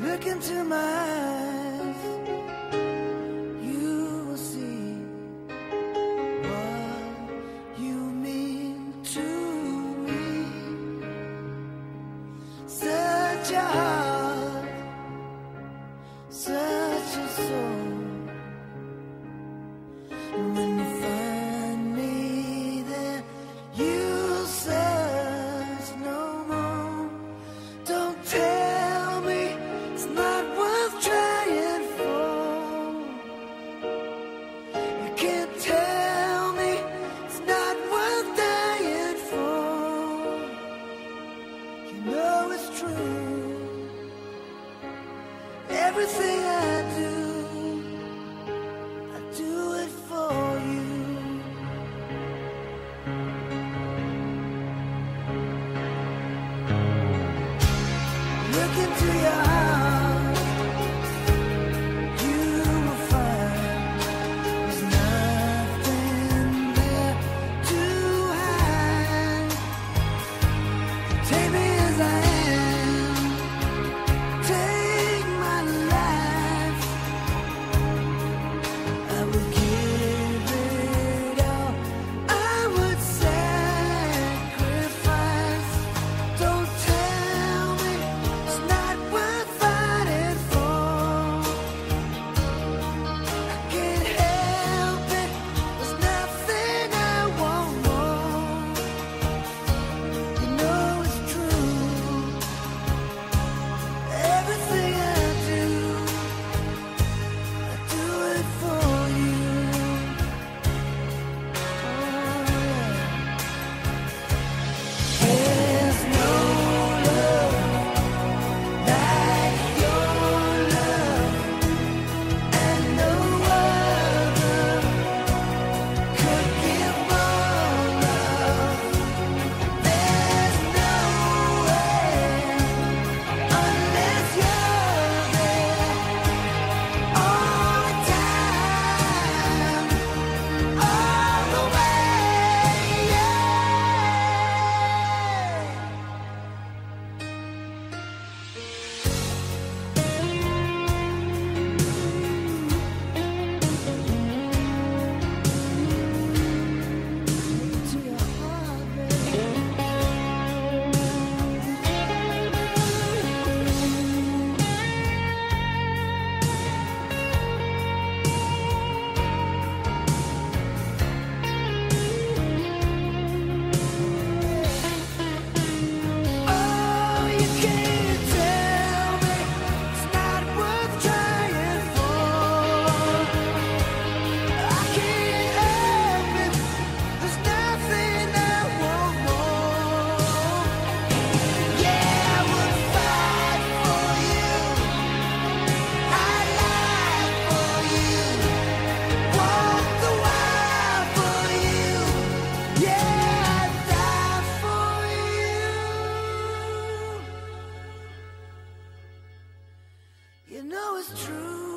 Look into my Everything I You know it's true.